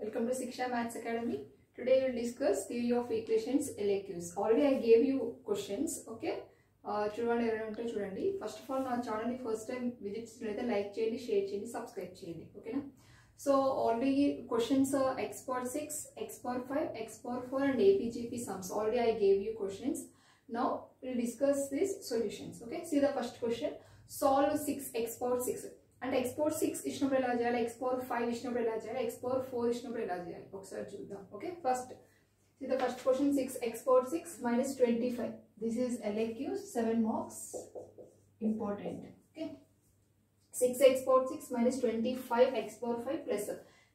Welcome to Siksha Maths Academy. Today we'll discuss theory of equations LAQs. Already I gave you questions, okay? Uh, చూడండి ఎవరైనా ఉంటే చూడండి. First of all నా ఛానల్ని first time visit చేసినట్లయితే like చేయండి share చేయండి సబ్స్క్రైబ్ చేయండి ఓకేనా so already questions x power six x power five x power four and APGP sums already I gave you questions now will discuss this solutions okay see the first question solve six x power six అంటే x power six ఇచ్చినప్పుడు ఎలా చేయాలి? ఎక్స్పోర్ five ఇచ్చినప్పుడు ఎలా చేయాలి? ఎక్స్పోర్ four ఇచ్చినప్పుడు ఎలా చేయాలి? ఒకసారి చూద్దాం. ఓకే ఫస్ట్ ఇది first question six x power six minus twenty five this is LAQ seven marks important okay six x power six minus twenty five x power five plus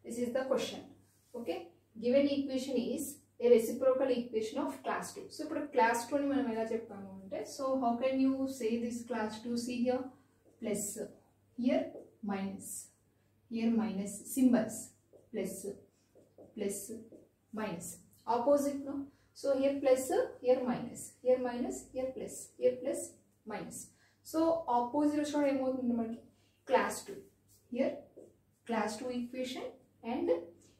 this is the question okay given equation is a reciprocal equation of class two so ఇప్పుడు class టూని మనం ఎలా చెప్పాము అంటే so how can you say this class two see here plus here minus here minus symbols plus plus minus opposite no so here plus here minus here minus here plus here plus minus so opposite వచ్చినప్పుడు ఏమవుతుంది మనకి class two here class two equation and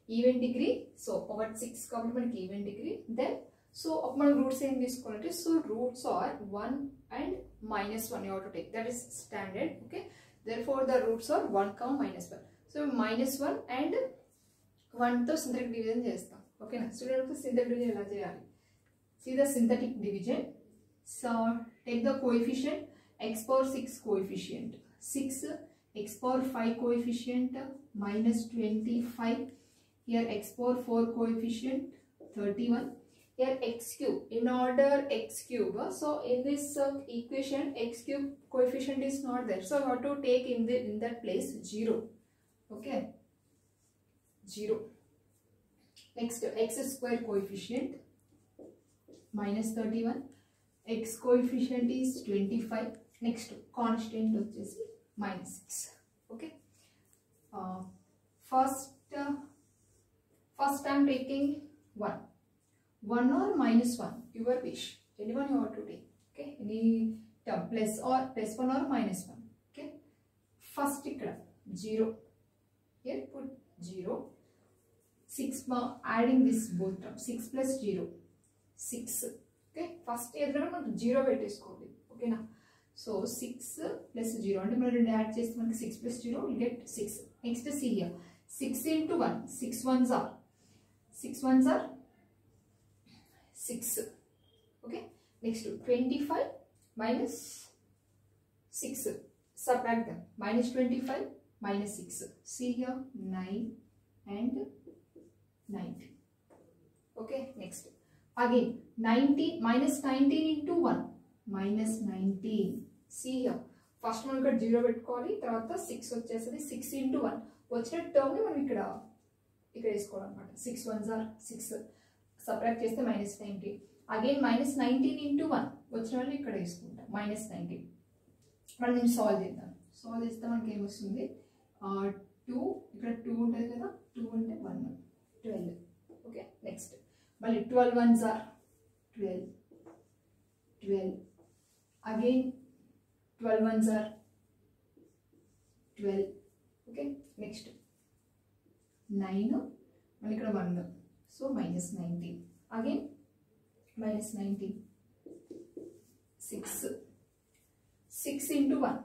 even degree so ఒకటి six కాబట్టి మనకి even degree then so మనం roots ఏం తీసుకోవాలంటే so roots are one and minus one you to take that is standard okay therefore the roots are 1 comma minus 1 so minus 1 and 1 తో synthetic division చేస్తాం ఓకేనా students synthetic division ఎలా చేయాలి see the synthetic division so take the coefficient x power 6 coefficient 6 x power 5 coefficient minus 25 here x power 4 coefficient 31 here x cube. In order x cube so in this uh, equation x cube coefficient is not there. So I have to take in the in that place? 0 okay? 0 next x square coefficient minus 31 x coefficient is 25 next constant is minus 6 okay? Uh, first uh, first I'm taking 1 1 or minus 1 your wish anyone you want to take okay any term plus or plus 1 or minus 1 okay first ఇక్కడ 0 here put 0 6 adding this both terms 6 plus 0 6 okay first ఎదురుగా మనకు 0 పెట్టేసుకోండి ఓకేనా so six plus zero అంటే మనం రెండు add చేస్తే మనకి six plus zero will get six next see six into one six ones are six ones are 6 okay next 25 minus 6 subtract them minus 25 minus 6 see here 9 and 90 okay next again 90 minus 19 into 1 minus 19 see here first మనం ఇక్కడ zero పెట్టుకోవాలి తర్వాత six వచ్చేస్తుంది six into one వచ్చిన టర్మ్ని మనం ఇక్కడ ఇక్కడ వేసుకోవాలన్నమాట six ones are six separate చేస్తే minus ninety again minus nineteen into one వచ్చిన వాళ్ళు ఇక్కడ వేసుకుంటాం మైనస్ నైన్టీన్ మనం నేను సాల్వ్ చేద్దాం. సాల్వ్ చేస్తే మనకి ఏమొస్తుంది? టూ ఇక్కడ టూ ఉంటుంది కదా? టూ అంటే వన్ ట్వెల్వ్ ఓకే నెక్స్ట్ మళ్ళీ twelve ones are twelve twelve again twelve ones are twelve okay next nine మళ్ళీ ఇక్కడ one so minus 19 again minus 19 6 6 into 1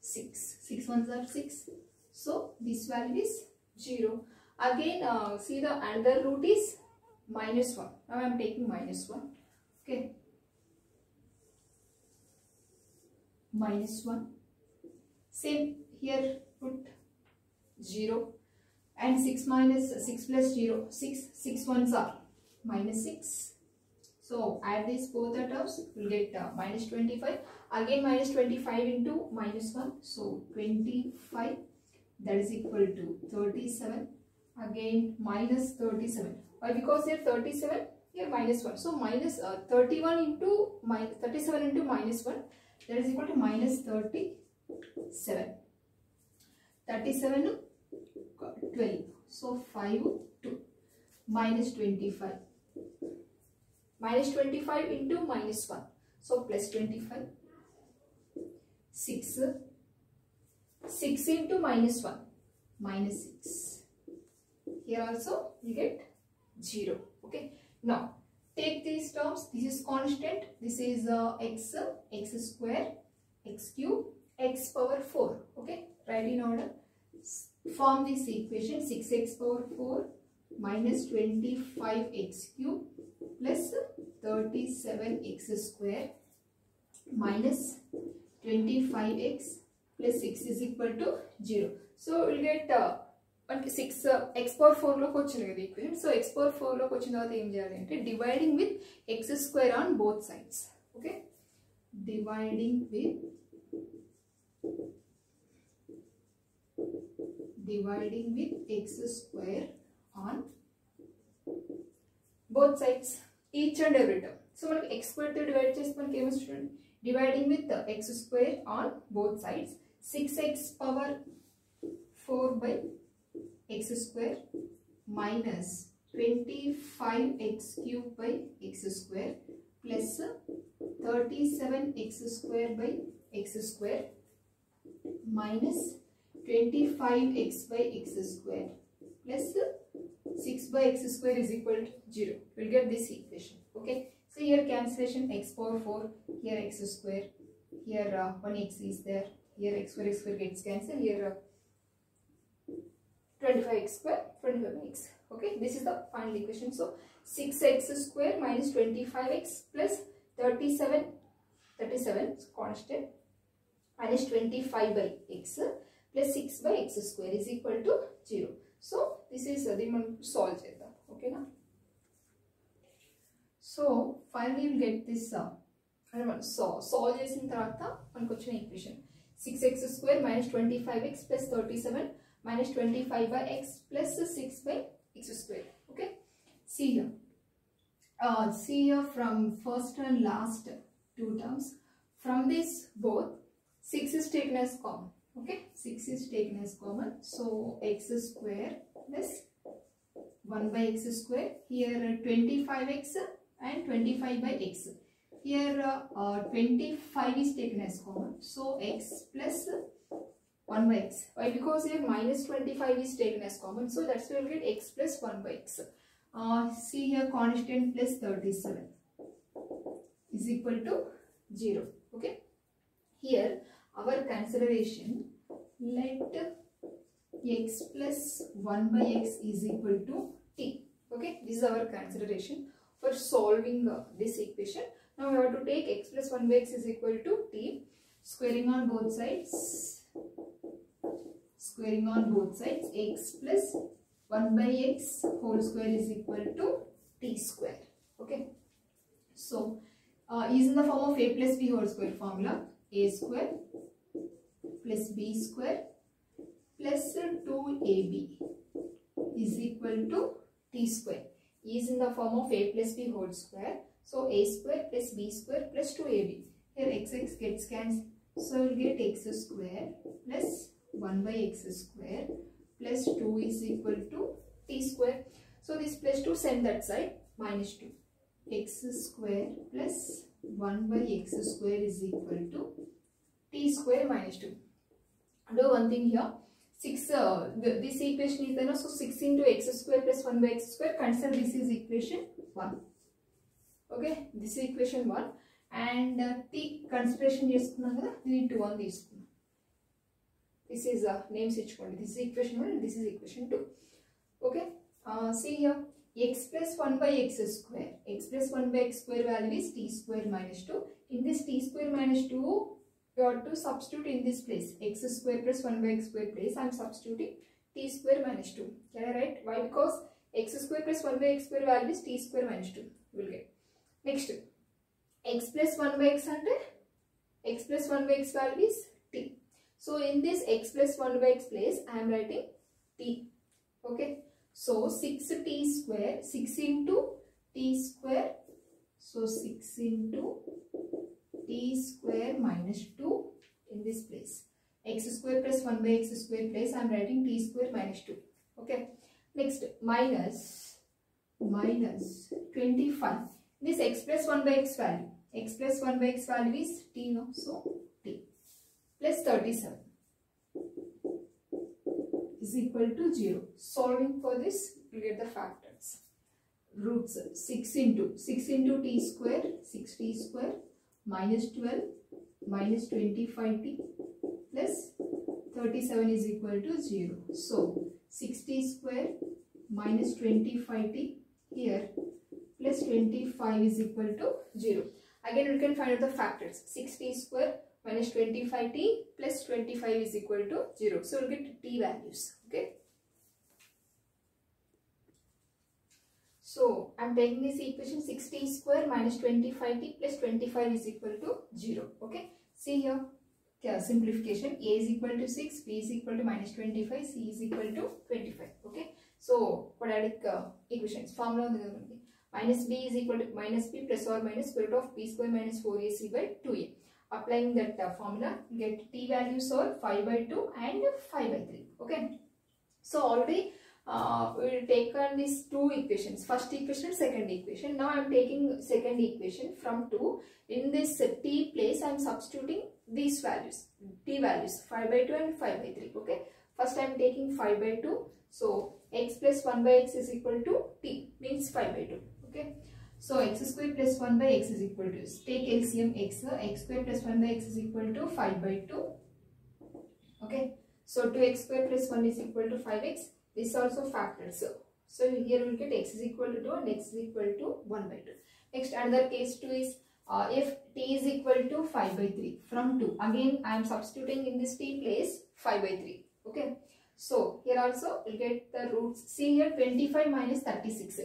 6 6 ones are 6 so this value is 0 again uh, see the another root is minus 1 now i am taking minus 1 okay. Minus 1 same here put 0 and 6 minus 6 plus 0 6 6 ones are minus 6 so add these both the terms. We'll get uh, minus 25 again minus 25 into minus 1 so 25 that is equal to 37 again minus 37 why? Because here 37 here minus 1 so minus uh, 31 into minus 37 into minus 1 that is equal to minus 37 37 12 so 5 2 minus 25 minus 25 into minus 1 so plus 25 6 6 into minus 1 minus 6 Here also you get 0. Okay. Now take these terms. This is constant. This is uh, x, x square, x cube, x power 4. Okay. Write in order Form this equation 6x power 4 minus 25x cube plus 37x square minus 25x plus 6 is equal to 0. So we'll get uh, మనకి six x power ఫోర్లోకి వచ్చింది కదా equation so X power ఫోర్లోకి వచ్చిన తర్వాత ఏం చేయాలి అంటే dividing with X square on both sides okay dividing with dividing with X square on both sides each and every term so మనకి X స్క్వేర్తో divide చేస్తే మనకి ఏమొస్తుంది చూడండి dividing with X square on both sides six x power four by x square minus 25x cube by x square plus 37x square by x square minus 25x by x square plus 6 by x square is equal to 0. We'll get this equation. Okay. So here cancellation x power 4, here x square, here uh, 1x is there, here x square, x square gets cancelled, here uh, 25x square 25x okay this is the final equation so 6x square minus 25x plus 37 37 constant minus 25 by x plus 6 by x square is equal to 0. So, this is the one solve. Okay, now So, finally, you get this uh, so, solve chesin tarata, one question equation. 6x square minus 25x plus 37 minus 25 by x plus 6 by x square. Okay. See here. Uh, see here from first and last two terms. From this both, 6 is taken as common. Okay. 6 is taken as common. So x square plus 1 by x square. Here 25x and 25 by x. Here uh, uh, 25 is taken as common. So x plus 1 by x. Why? Because here minus 25 is taken as common. So that's why we'll get x plus 1 by x. Uh, see here constant plus 37 is equal to 0. Okay. Here our consideration let x plus 1 by x is equal to t. Okay. This is our consideration for solving uh, this equation. Now we have to take x plus 1 by x is equal to t. Squaring on both sides squaring on both sides x plus 1 by x whole square is equal to t square okay so uh, is in the form of a plus b whole square formula a square plus b square plus 2ab is equal to t square is in the form of a plus b whole square so a square plus b square plus 2ab here x x gets cancelled so we'll get x square plus 1 by x square plus 2 is equal to t square. So this plus 2 send that side minus 2. x square plus 1 by x square is equal to t square minus 2. Do one thing here. 6, uh, the, this equation is there. So 6 into x square plus 1 by x square. Consider this is equation 1. Okay. This is equation 1. And uh, t consideration చేసుకున్నాం కదా దీన్ని 2 అని తీసుకున్నాం this is a names ఇచ్చుకోండి this is equation 1 and this is equation 2 okay uh, see here x plus 1 by x square x plus 1 by x square value is t square minus 2 in this t square minus 2 you have to substitute in this place. X square plus 1 by x square place i am substituting t square minus 2 can i write? Why? Because x square plus 1 by x square value is t square minus 2 will get. Next. X plus 1 by x అంటే x plus 1 by x value is t. So in this x plus 1 by x place, I am writing t. Okay. So 6t square, 6 into t square. So 6 into t square minus 2 in this place. x square plus 1 by x square place, I am writing t square minus 2. Okay. Next, minus, minus 25. This x plus 1 by x value. x plus 1 by x value is t now. So t plus 37 is equal to 0. Solving for this we'll get the factors. Roots 6 into 6 into t square 6t square minus 12 minus 25t plus 37 is equal to 0. So 60 square minus 25t here plus 25 is equal to 0. Again we can find out the factors 60 square minus 25t plus 25 is equal to 0. So we'll get t values. Okay. So I'm taking this equation 60 square minus 25t plus 25 is equal to 0. Okay. See here. Yeah, simplification a is equal to 6, b is equal to minus 25, c is equal to 25. Okay. So quadratic uh, equations formula minus b is equal to minus b plus or minus square root of b square minus 4ac by 2a. Applying that uh, formula get t values are 5 by 2 and 5 by 3. Okay. So already uh, we will take on these two equations first equation second equation. Now i am taking second equation from 2 in this t place i am substituting these values t values 5 by 2 and 5 by 3 okay? First i am taking 5 by 2 so x plus 1 by x is equal to t means 5 by 2 okay? So x square plus 1 by x is equal to take LCM x x square plus 1 by x is equal to 5 by 2 okay? So 2x square plus 1 is equal to 5x this also factors. So here we will get x is equal to 2 and x is equal to 1 by 2. Next another case 2 is uh, if t is equal to 5 by 3 from 2. Again I am substituting in this t place 5 by 3. Okay. So here also we will get the roots. See here 25 minus 36.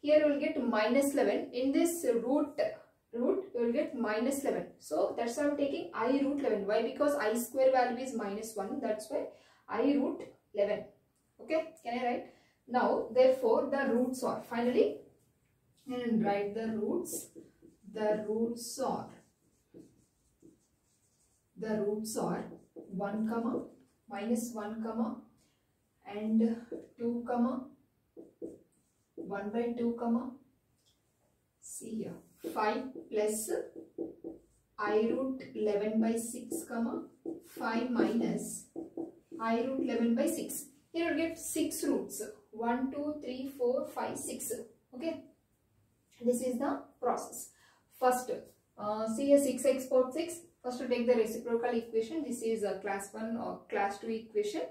Here we will get minus 11. In this root root you will get minus 11. So that's why I am taking i root 11. Why? Because i square value is minus 1. That's why i root 11 okay can i write? Now therefore the roots are finally and write the roots. The roots are the roots are 1 comma minus 1 comma and 2 comma 1 by 2 comma. See here 5 plus i root 11 by 6 comma 5 minus i root 11 by 6 here you get 6 roots. 1, 2, 3, 4, 5, 6. Okay. This is the process. First, uh, see a 6x power 6. First to take the reciprocal equation. This is a class 1 or class 2 equation.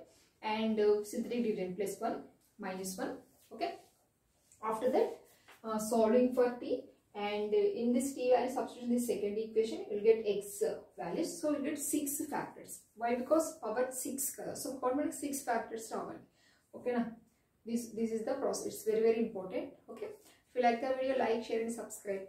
And uh, synthetic dividend plus 1 minus 1. Okay. After that, uh, solving for t and in this t value substitute the second equation you'll get x values. So you get six factors. Why? Because power six uh, so automatic six factors normal okay now this this is the process. It's very very important. Okay? If you like the video like share and subscribe.